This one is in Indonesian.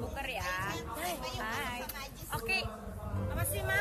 Booker ya. Hai. Oke. Okay. Apa sih, Ma?